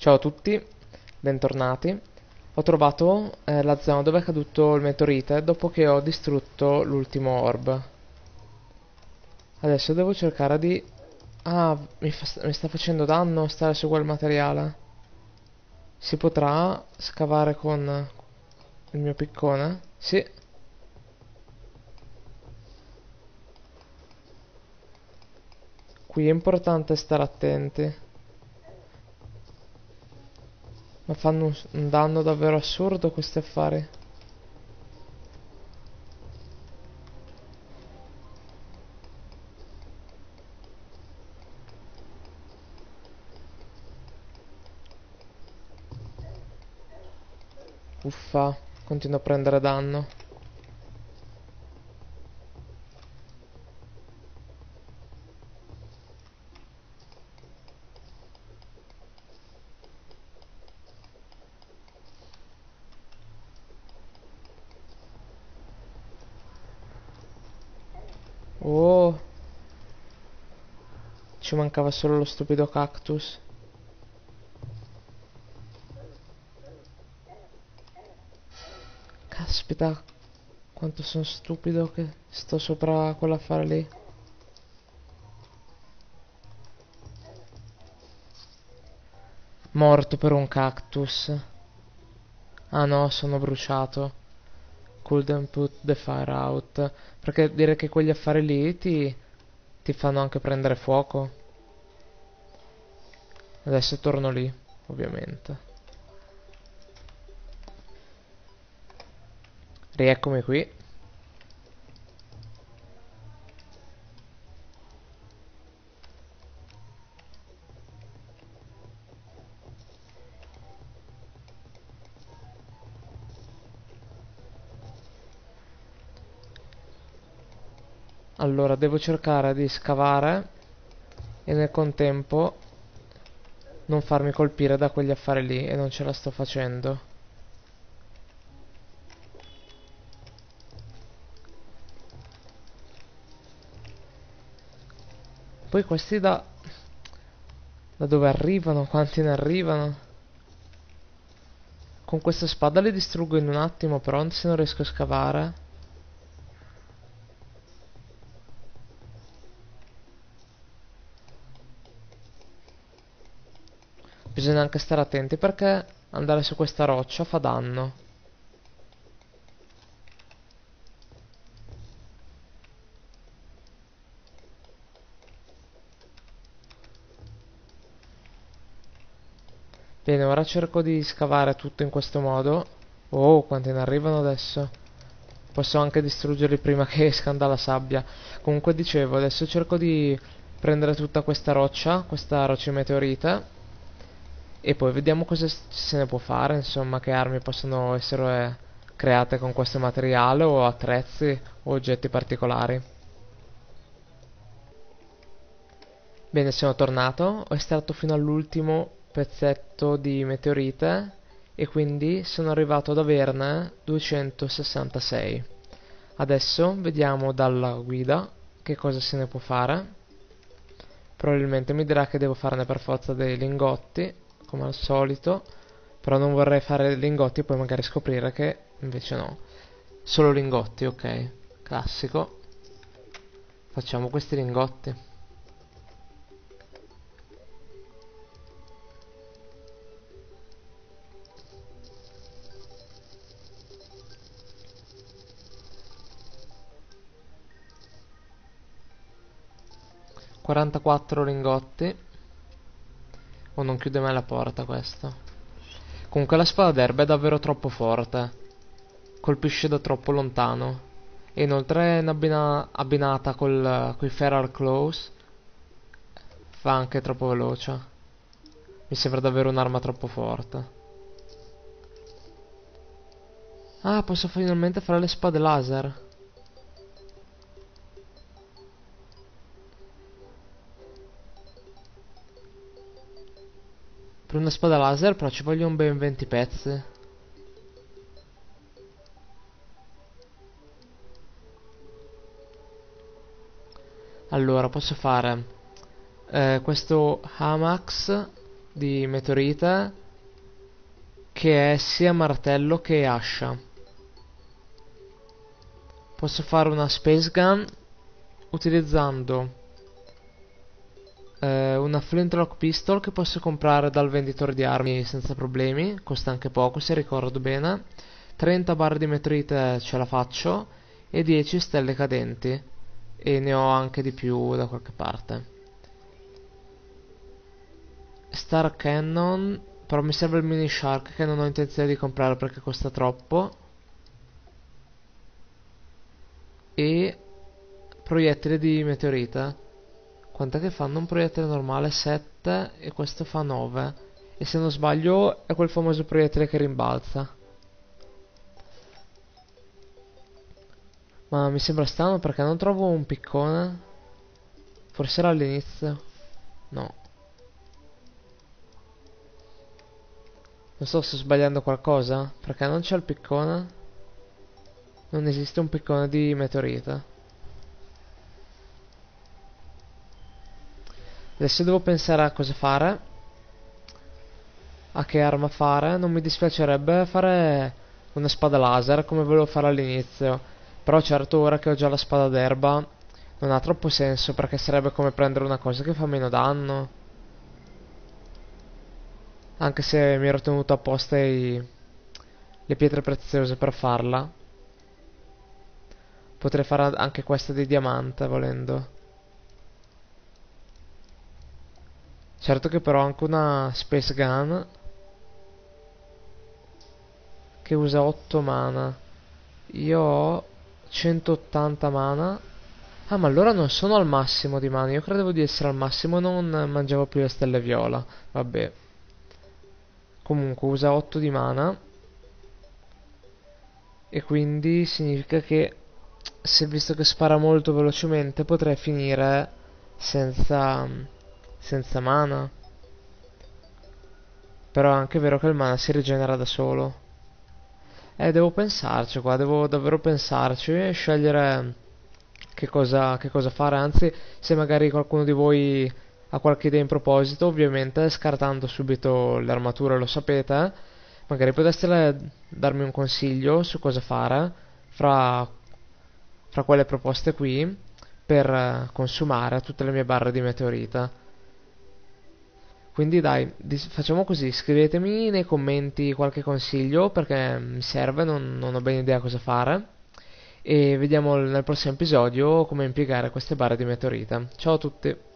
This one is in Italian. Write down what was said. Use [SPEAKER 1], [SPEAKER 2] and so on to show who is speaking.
[SPEAKER 1] Ciao a tutti, bentornati. Ho trovato eh, la zona dove è caduto il meteorite dopo che ho distrutto l'ultimo orb. Adesso devo cercare di... Ah, mi, fa... mi sta facendo danno stare su quel materiale. Si potrà scavare con il mio piccone? Sì. Qui è importante stare attenti. Ma fanno un, danno davvero assurdo questi affari. Uffa, continuo a prendere danno. Oh. Ci mancava solo lo stupido cactus. Caspita, quanto sono stupido che sto sopra quell'affare lì. Morto per un cactus. Ah no, sono bruciato. Couldn't put the fire out. Perché dire che quegli affari lì ti, ti fanno anche prendere fuoco. Adesso torno lì, ovviamente. Rieccomi qui. Allora, devo cercare di scavare e nel contempo non farmi colpire da quegli affari lì e non ce la sto facendo. Poi questi da... Da dove arrivano? Quanti ne arrivano? Con questa spada li distruggo in un attimo, però se non riesco a scavare... Bisogna anche stare attenti perché andare su questa roccia fa danno. Bene, ora cerco di scavare tutto in questo modo. Oh, quanti ne arrivano adesso. Posso anche distruggerli prima che escano dalla sabbia. Comunque dicevo, adesso cerco di prendere tutta questa roccia, questa roccia meteorite e poi vediamo cosa se ne può fare, insomma, che armi possono essere create con questo materiale o attrezzi o oggetti particolari. Bene, sono tornato, ho estratto fino all'ultimo pezzetto di meteorite e quindi sono arrivato ad averne 266. Adesso vediamo dalla guida che cosa se ne può fare. Probabilmente mi dirà che devo farne per forza dei lingotti come al solito però non vorrei fare lingotti e poi magari scoprire che invece no. Solo lingotti ok classico. Facciamo questi lingotti. 44 lingotti Oh, non chiude mai la porta questo. Comunque la spada d'erba è davvero troppo forte. Colpisce da troppo lontano. E inoltre in abbina abbinata col, coi Feral Claws fa anche troppo veloce. Mi sembra davvero un'arma troppo forte. Ah, posso finalmente fare le spade laser. Una spada laser però ci vogliono ben 20 pezzi. Allora, posso fare eh, questo Hamax di meteorite che è sia martello che ascia. Posso fare una Space Gun utilizzando eh, una Flintlock Pistol che posso comprare dal venditore di armi senza problemi, costa anche poco se ricordo bene. 30 barre di meteorite ce la faccio e 10 stelle cadenti e ne ho anche di più da qualche parte. Star Cannon però mi serve il mini shark che non ho intenzione di comprare perché costa troppo e proiettile di meteorite quant'è che fanno un proiettile normale? 7 e questo fa 9 e se non sbaglio è quel famoso proiettile che rimbalza ma mi sembra strano perché non trovo un piccone forse era all'inizio no Non so se sto sbagliando qualcosa, perché non c'è il piccone. Non esiste un piccone di meteorite. Adesso devo pensare a cosa fare. A che arma fare. Non mi dispiacerebbe fare una spada laser come volevo fare all'inizio. Però certo ora che ho già la spada d'erba non ha troppo senso perché sarebbe come prendere una cosa che fa meno danno. Anche se mi ero tenuto apposta i... le pietre preziose per farla. Potrei fare anche questa di diamante, volendo. Certo che però ho anche una Space Gun che usa 8 mana. Io ho 180 mana. Ah, ma allora non sono al massimo di mana. Io credevo di essere al massimo e non mangiavo più le stelle viola. Vabbè. Comunque usa 8 di mana. E quindi significa che se visto che spara molto velocemente potrei finire senza, senza mana. Però è anche vero che il mana si rigenera da solo. Eh, devo pensarci qua, devo davvero pensarci e scegliere che cosa, che cosa fare. Anzi, se magari qualcuno di voi ha qualche idea in proposito, ovviamente scartando subito le armature, lo sapete, magari potreste darmi un consiglio su cosa fare fra, fra quelle proposte qui per consumare tutte le mie barre di meteorita. Quindi dai, facciamo così, scrivetemi nei commenti qualche consiglio perché mi serve, non, non ho ben idea cosa fare e vediamo nel prossimo episodio come impiegare queste barre di meteorita. Ciao a tutti!